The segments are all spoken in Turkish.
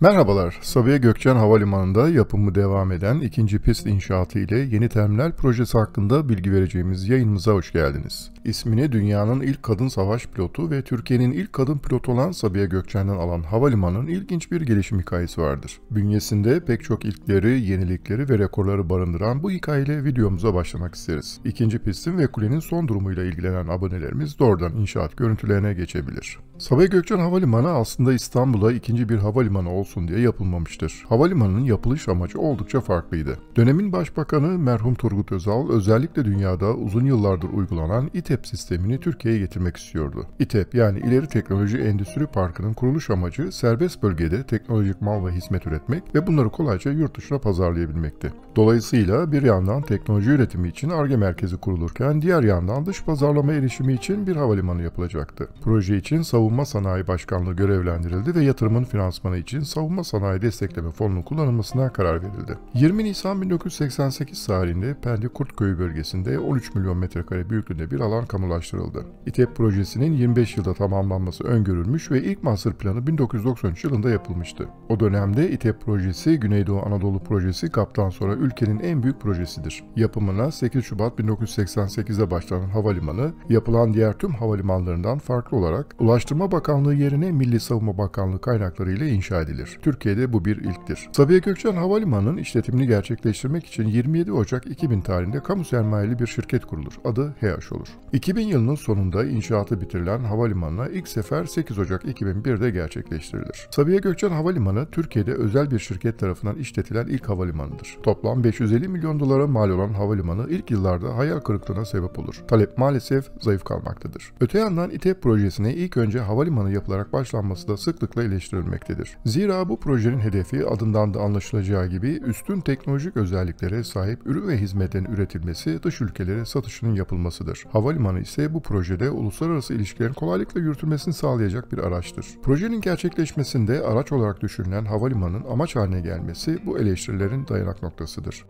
Merhabalar, Sabiha Gökçen Havalimanı'nda yapımı devam eden ikinci pist inşaatı ile yeni terminal projesi hakkında bilgi vereceğimiz yayınımıza hoş geldiniz. İsmini dünyanın ilk kadın savaş pilotu ve Türkiye'nin ilk kadın pilotu olan Sabiha Gökçen'den alan havalimanının ilginç bir gelişim hikayesi vardır. Bünyesinde pek çok ilkleri, yenilikleri ve rekorları barındıran bu hikayeyle videomuza başlamak isteriz. İkinci pistin ve kulenin son durumuyla ilgilenen abonelerimiz doğrudan inşaat görüntülerine geçebilir. Sabiha Gökçen Havalimanı aslında İstanbul'a ikinci bir havalimanı olsun diye yapılmamıştır. Havalimanının yapılış amacı oldukça farklıydı. Dönemin başbakanı merhum Turgut Özal özellikle dünyada uzun yıllardır uygulanan İTEP sistemini Türkiye'ye getirmek istiyordu. İTEP yani İleri Teknoloji Endüstri Parkı'nın kuruluş amacı serbest bölgede teknolojik mal ve hizmet üretmek ve bunları kolayca yurt dışına pazarlayabilmekti. Dolayısıyla bir yandan teknoloji üretimi için ARGE merkezi kurulurken diğer yandan dış pazarlama erişimi için bir havalimanı yapılacaktı. Proje için Savunma Sanayi Başkanlığı görevlendirildi ve yatırımın finansmanı için Savunma Sanayi Destekleme Fonu'nun kullanılmasına karar verildi. 20 Nisan 1988 tarihinde Pendik Kurtköy'ü bölgesinde 13 milyon metrekare büyüklüğünde bir alan kamulaştırıldı. İTEP projesinin 25 yılda tamamlanması öngörülmüş ve ilk master planı 1993 yılında yapılmıştı. O dönemde İTEP projesi Güneydoğu Anadolu projesi kaptan sonra ülkenin en büyük projesidir. Yapımına 8 Şubat 1988'de başlanan havalimanı, yapılan diğer tüm havalimanlarından farklı olarak Ulaştırma Bakanlığı yerine Milli Savunma Bakanlığı kaynakları ile inşa edilir. Türkiye'de bu bir ilktir. Sabiha Gökçen Havalimanı'nın işletimini gerçekleştirmek için 27 Ocak 2000 tarihinde kamu sermayeli bir şirket kurulur. Adı HH olur. 2000 yılının sonunda inşaatı bitirilen havalimanına ilk sefer 8 Ocak 2001'de gerçekleştirilir. Sabiha Gökçen Havalimanı Türkiye'de özel bir şirket tarafından işletilen ilk havalimanıdır. Toplam 550 milyon dolara mal olan havalimanı ilk yıllarda hayal kırıklığına sebep olur. Talep maalesef zayıf kalmaktadır. Öte yandan İTEP projesine ilk önce havalimanı yapılarak başlanması da sıklıkla eleştirilmektedir. Zira bu projenin hedefi adından da anlaşılacağı gibi üstün teknolojik özelliklere sahip ürün ve hizmetlerin üretilmesi, dış ülkelere satışının yapılmasıdır. Havalimanı ise bu projede uluslararası ilişkilerin kolaylıkla yürütülmesini sağlayacak bir araçtır. Projenin gerçekleşmesinde araç olarak düşünülen havalimanının amaç haline gelmesi bu eleştirilerin dayanak noktasıdır.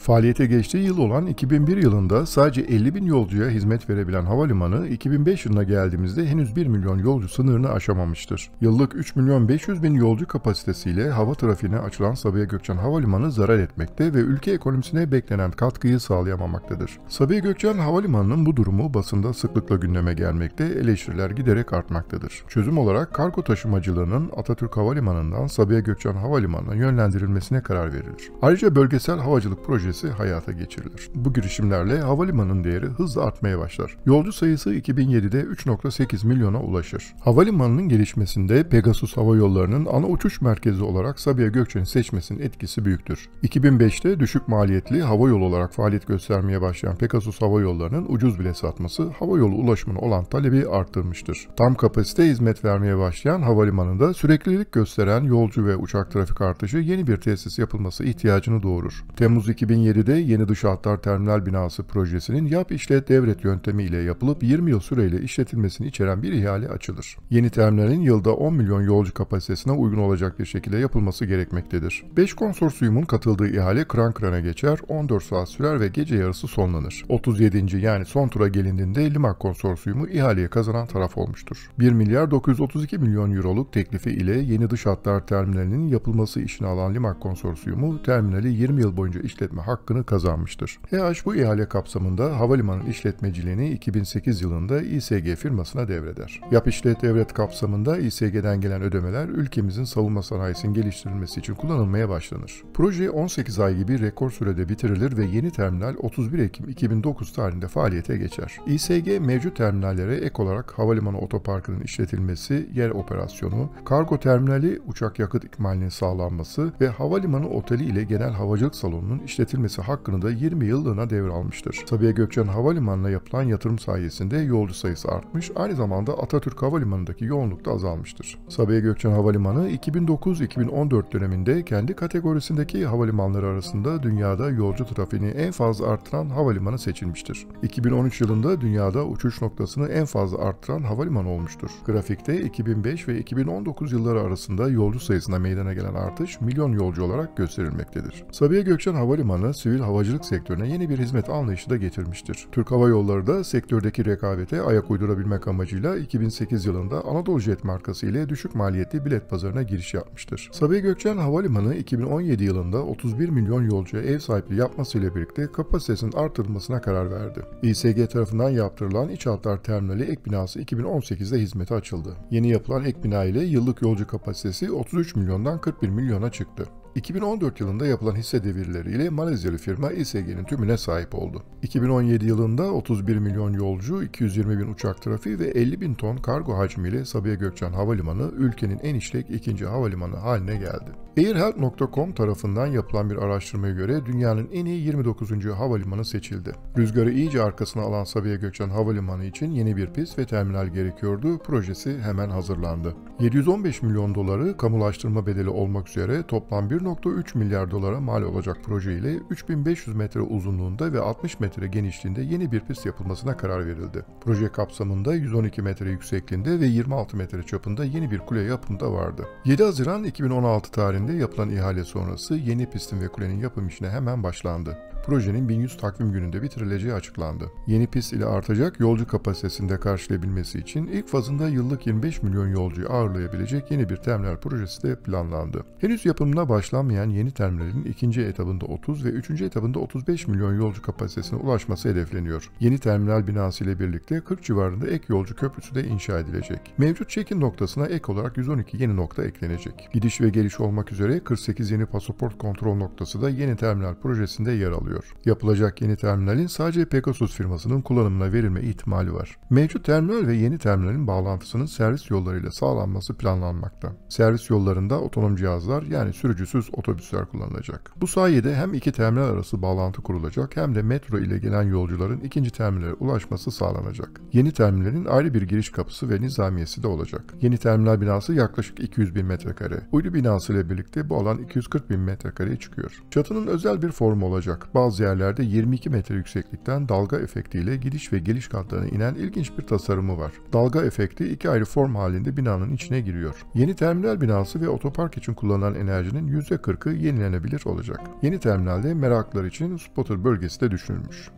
Faaliyete geçtiği yıl olan 2001 yılında sadece 50 bin yolcuya hizmet verebilen havalimanı 2005 yılına geldiğimizde henüz 1 milyon yolcu sınırını aşamamıştır. Yıllık 3 milyon 500 bin yolcu kapasitesiyle hava trafiğine açılan Sabiha Gökçen Havalimanı zarar etmekte ve ülke ekonomisine beklenen katkıyı sağlayamamaktadır. Sabiha Gökçen Havalimanı'nın bu durumu basında sıklıkla gündeme gelmekte, eleştiriler giderek artmaktadır. Çözüm olarak kargo taşımacılığının Atatürk Havalimanı'ndan Sabiha Gökçen Havalimanı'na yönlendirilmesine karar verilir. Ayrıca bölgesel havacılık projesi projesi hayata geçirilir. Bu girişimlerle havalimanının değeri hızla artmaya başlar. Yolcu sayısı 2007'de 3.8 milyona ulaşır. Havalimanının gelişmesinde Pegasus Hava Yolları'nın ana uçuş merkezi olarak Sabiha Gökçen'i seçmesinin etkisi büyüktür. 2005'te düşük maliyetli hava yolu olarak faaliyet göstermeye başlayan Pegasus Hava Yolları'nın ucuz bile satması hava yolu ulaşımına olan talebi arttırmıştır. Tam kapasite hizmet vermeye başlayan havalimanında süreklilik gösteren yolcu ve uçak trafik artışı yeni bir tesis yapılması ihtiyacını doğurur. Temmuz 2007 2007'de Yeni Dış Hatlar Terminal Binası projesinin yap işlet devret yöntemiyle yapılıp 20 yıl süreyle işletilmesini içeren bir ihale açılır. Yeni terminalin yılda 10 milyon yolcu kapasitesine uygun olacak bir şekilde yapılması gerekmektedir. 5 konsorsiyumun katıldığı ihale kran krana geçer, 14 saat sürer ve gece yarısı sonlanır. 37. yani son tura gelindiğinde Limak konsorsiyumu ihaleye kazanan taraf olmuştur. 1 milyar 932 milyon euroluk teklifi ile Yeni Dış Hatlar Terminalinin yapılması işini alan Limak konsorsiyumu terminali 20 yıl boyunca işletme hakkını kazanmıştır. HH bu ihale kapsamında havalimanı işletmeciliğini 2008 yılında İSG firmasına devreder. Yap işlet devret kapsamında İSG'den gelen ödemeler ülkemizin savunma sanayisinin geliştirilmesi için kullanılmaya başlanır. Proje 18 ay gibi rekor sürede bitirilir ve yeni terminal 31 Ekim 2009 tarihinde faaliyete geçer. İSG mevcut terminallere ek olarak havalimanı otoparkının işletilmesi, yer operasyonu, kargo terminali, uçak yakıt ikmalinin sağlanması ve havalimanı oteli ile genel havacılık salonunun işletilmesi üretilmesi hakkını da 20 yıllığına devralmıştır. Sabiha Gökçen Havalimanı'na yapılan yatırım sayesinde yolcu sayısı artmış, aynı zamanda Atatürk Havalimanı'ndaki yoğunluk da azalmıştır. Sabiha Gökçen Havalimanı 2009-2014 döneminde kendi kategorisindeki havalimanları arasında dünyada yolcu trafiğini en fazla artıran havalimanı seçilmiştir. 2013 yılında dünyada uçuş noktasını en fazla arttıran havalimanı olmuştur. Grafikte 2005 ve 2019 yılları arasında yolcu sayısına meydana gelen artış milyon yolcu olarak gösterilmektedir. Sabiha Gökçen Havalimanı Sivil havacılık sektörüne yeni bir hizmet anlayışı da getirmiştir. Türk Hava Yolları da sektördeki rekabete ayak uydurabilmek amacıyla 2008 yılında Anadolu Jet markası ile düşük maliyetli bilet pazarına giriş yapmıştır. Sabiha Gökçen Havalimanı 2017 yılında 31 milyon yolcuya ev sahipliği yapmasıyla birlikte kapasitesinin artırılmasına karar verdi. İSG tarafından yaptırılan iç hatlar terminali ek binası 2018'de hizmete açıldı. Yeni yapılan ek bina ile yıllık yolcu kapasitesi 33 milyondan 41 milyona çıktı. 2014 yılında yapılan hisse devirleriyle Malezyalı firma İSG'nin tümüne sahip oldu. 2017 yılında 31 milyon yolcu, 220 bin uçak trafiği ve 50 bin ton kargo hacmiyle Sabiha Gökçen Havalimanı ülkenin en işlek ikinci havalimanı haline geldi. Airhealth.com tarafından yapılan bir araştırmaya göre dünyanın en iyi 29. havalimanı seçildi. Rüzgarı iyice arkasına alan Sabiha Gökçen Havalimanı için yeni bir pist ve terminal gerekiyordu. Projesi hemen hazırlandı. 715 milyon doları kamulaştırma bedeli olmak üzere toplam 1.3 milyar dolara mal olacak proje ile 3500 metre uzunluğunda ve 60 metre genişliğinde yeni bir pist yapılmasına karar verildi. Proje kapsamında 112 metre yüksekliğinde ve 26 metre çapında yeni bir kule yapımda vardı. 7 Haziran 2016 tarihinde yapılan ihale sonrası yeni pistin ve kulenin yapım işine hemen başlandı projenin 1100 takvim gününde bitirileceği açıklandı. Yeni pist ile artacak yolcu kapasitesinde karşılayabilmesi için ilk fazında yıllık 25 milyon yolcuyu ağırlayabilecek yeni bir terminal projesi de planlandı. Henüz yapımına başlanmayan yeni terminalin ikinci etabında 30 ve üçüncü etabında 35 milyon yolcu kapasitesine ulaşması hedefleniyor. Yeni terminal binası ile birlikte 40 civarında ek yolcu köprüsü de inşa edilecek. Mevcut check-in noktasına ek olarak 112 yeni nokta eklenecek. Gidiş ve geliş olmak üzere 48 yeni pasaport kontrol noktası da yeni terminal projesinde yer alıyor alıyor. Yapılacak yeni terminalin sadece Pegasus firmasının kullanımına verilme ihtimali var. Mevcut terminal ve yeni terminalin bağlantısının servis yollarıyla sağlanması planlanmakta. Servis yollarında otonom cihazlar yani sürücüsüz otobüsler kullanılacak. Bu sayede hem iki terminal arası bağlantı kurulacak hem de metro ile gelen yolcuların ikinci terminale ulaşması sağlanacak. Yeni terminalin ayrı bir giriş kapısı ve nizamiyesi de olacak. Yeni terminal binası yaklaşık 200 bin metrekare. Uydu binası ile birlikte bu alan 240 bin metrekareye çıkıyor. Çatının özel bir formu olacak. Bazı yerlerde 22 metre yükseklikten dalga efektiyle gidiş ve geliş katlarına inen ilginç bir tasarımı var. Dalga efekti iki ayrı form halinde binanın içine giriyor. Yeni terminal binası ve otopark için kullanılan enerjinin %40'ı yenilenebilir olacak. Yeni terminalde meraklılar için spotter bölgesi de düşünülmüş.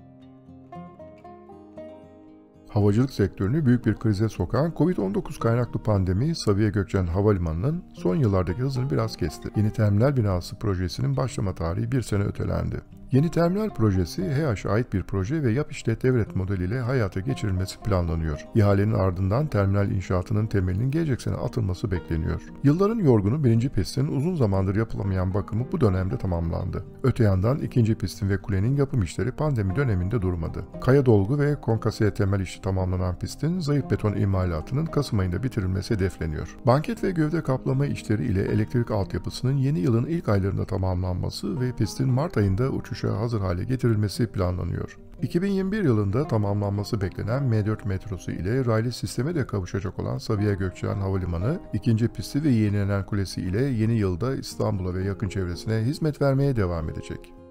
Havacılık sektörünü büyük bir krize sokan Covid-19 kaynaklı pandemi Sabiha Gökçen Havalimanı'nın son yıllardaki hızını biraz kesti. Yeni terminal binası projesinin başlama tarihi bir sene ötelendi. Yeni terminal projesi HEAŞ'a ait bir proje ve yap işlet devlet modeliyle hayata geçirilmesi planlanıyor. İhalenin ardından terminal inşaatının temelinin gelecek sene atılması bekleniyor. Yılların yorgunu birinci pistin uzun zamandır yapılamayan bakımı bu dönemde tamamlandı. Öte yandan ikinci pistin ve kulenin yapım işleri pandemi döneminde durmadı. Kaya dolgu ve konkasiye temel işi tamamlanan pistin zayıf beton imalatının Kasım ayında bitirilmesi hedefleniyor. Banket ve gövde kaplama işleri ile elektrik altyapısının yeni yılın ilk aylarında tamamlanması ve pistin Mart ayında uçuş uçağı hazır hale getirilmesi planlanıyor. 2021 yılında tamamlanması beklenen M4 metrosu ile raylı sisteme de kavuşacak olan Sabiha Gökçen Havalimanı, ikinci pisti ve yenilenen kulesi ile yeni yılda İstanbul'a ve yakın çevresine hizmet vermeye devam edecek.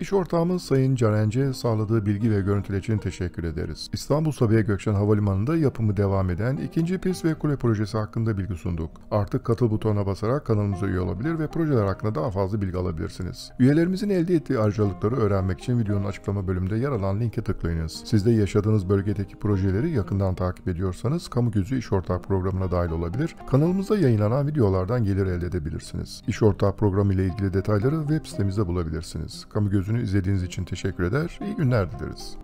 İş ortağımız Sayın Carence sağladığı bilgi ve görüntüler için teşekkür ederiz. İstanbul Sabiha Gökçen Havalimanı'nda yapımı devam eden ikinci pist ve kule projesi hakkında bilgi sunduk. Artık katıl butonuna basarak kanalımıza üye olabilir ve projeler hakkında daha fazla bilgi alabilirsiniz. Üyelerimizin elde ettiği ayrıcalıkları öğrenmek için videonun açıklama bölümünde yer alan linke tıklayınız. Siz de yaşadığınız bölgedeki projeleri yakından takip ediyorsanız Kamu Gözü İş Ortağı programına dahil olabilir. Kanalımızda yayınlanan videolardan gelir elde edebilirsiniz. İş Ortağı programı ile ilgili detayları web sitemizde bulabilirsiniz. Kamu Gözü'nü izlediğiniz için teşekkür eder. İyi günler dileriz.